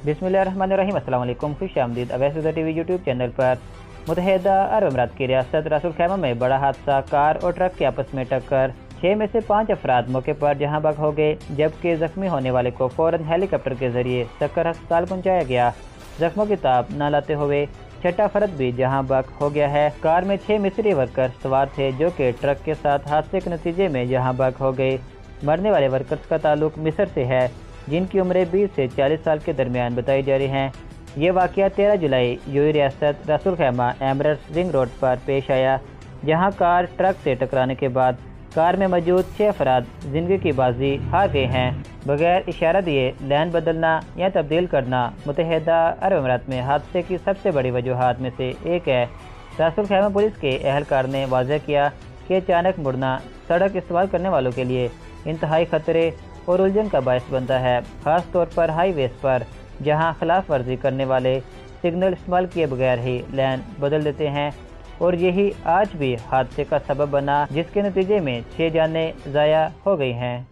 अस्सलाम वालेकुम खुश आमदीद। अवैसुदा टीवी यूट्यूब चैनल पर मुतहदा अरब अमरात की रियासत रसूल खैमा में बड़ा हादसा, कार और ट्रक के आपस में टक्कर छः में से पाँच अफराद मौके पर जहाँ बग हो गए, जबकि जख्मी होने वाले को फ़ौरन हेलीकॉप्टर के ज़रिए सक्कर अस्पताल पहुँचाया गया। जख्मों की ताप न लाते हुए छठा फर्द भी जहाँ बक हो गया है। कार में छह मिस्री वर्कर सवार थे, जो कि ट्रक के साथ हादसे के नतीजे में जहाँ बक हो गए। मरने वाले वर्कर्स का ताल्लुक मिस्र से है। जिनकी उम्रें 20 से 40 साल के दरमियान बताई जा रही हैं। ये वाक़ तेरह जुलाई यूई रियासत रसूल खैमा एमरस रिंग रोड पर पेश आया, जहाँ कार ट्रक से टकराने के बाद कार में मौजूद छह अफराद ज़िंदगी की बाजी हार गए हैं। बगैर इशारा दिए लैन बदलना या तब्दील करना मुतहदा अरब अमारात में हादसे की सबसे बड़ी वजूहत में से एक है। रसूल खैमा पुलिस के अहलकार ने वाजह किया कि अचानक मुड़ना सड़क इस्तेमाल करने वालों के लिए इंतहाई खतरे और उलझन का बायस बनता है ख़ास तौर पर हाईवेज पर, जहाँ खिलाफ वर्जी करने वाले सिग्नल इस्तेमाल किए बगैर ही लैन बदल देते हैं। और यही आज भी हादसे का सबब बना, जिसके नतीजे में छः जाने ज़ाया हो गई हैं।